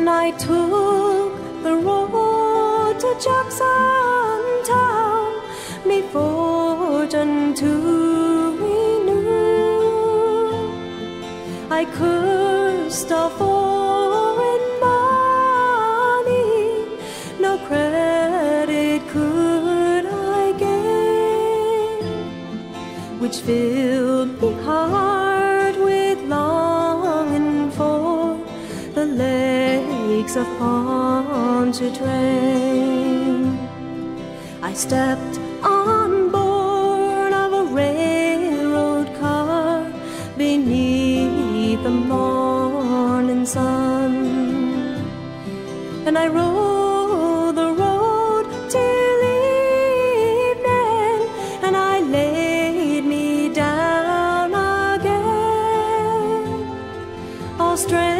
and I took the road to Jackson Town, me fortune to renew. I cursed a foreign money, no credit could I gain, which filled me heart lakes of Pontchartrain. I stepped on board of a railroad car beneath the morning sun, and I rode the road till evening, and I laid me down again. All strangers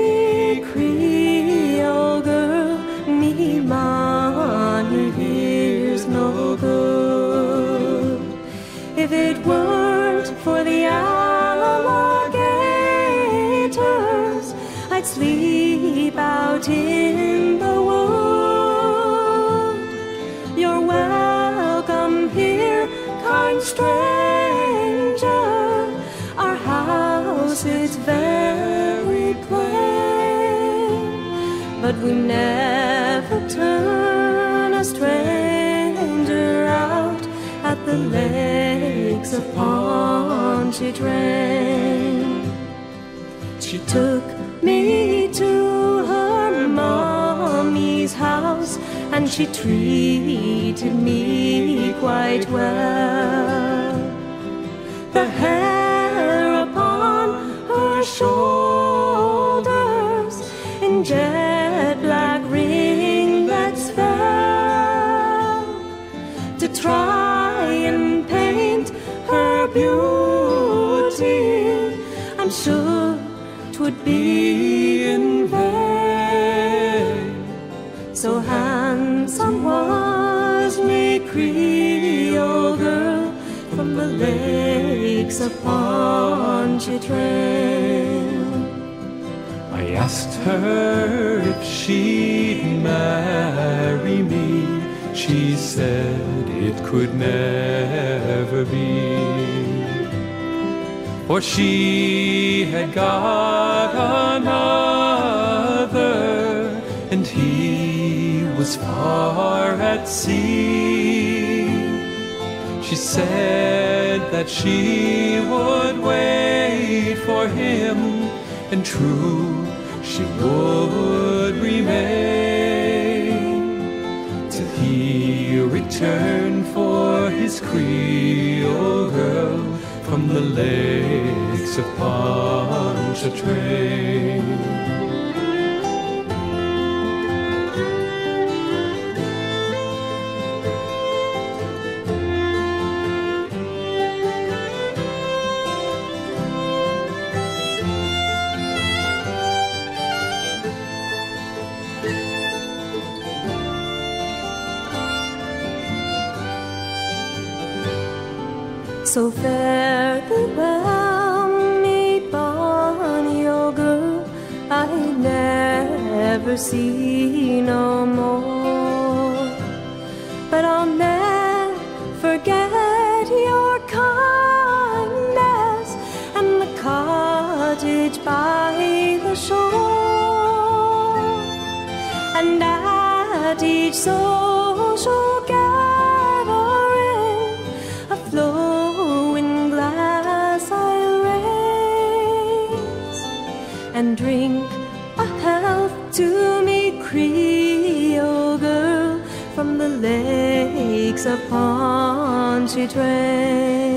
out in the wood. You're welcome here, kind stranger. Our house is very plain, but we never turn a stranger out at the lakes of Pontchartrain. She took she treated me quite well. The hair upon her shoulders in jet black ringlets fell to try and paint her beauty. I'm sure 'twould be Creole girl from the lakes of Pontchartrain. I asked her if she'd marry me. She said it could never be. For she had got another, and he was far at sea. She said that she would wait for him, and true she would remain till he returned for his Creole girl from the lakes of Pontchartrain. So fare thee well, me bonny old girl, I never see no more. But I'll never forget your kindness and the cottage by the shore. And at each social gathering, and drink a health to me, Creole girl, from the lakes upon Pontchartrain.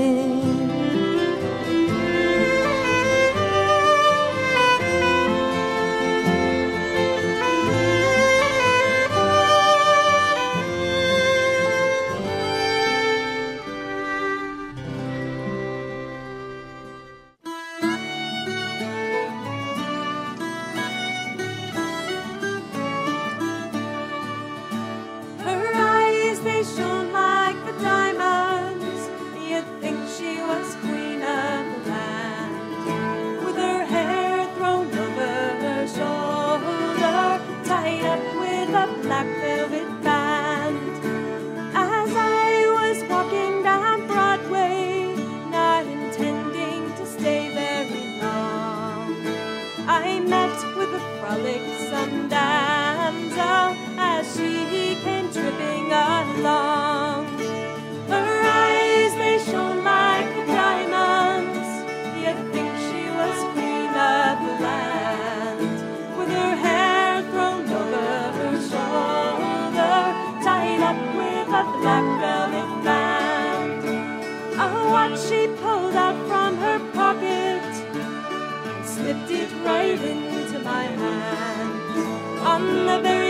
into my hands. On the very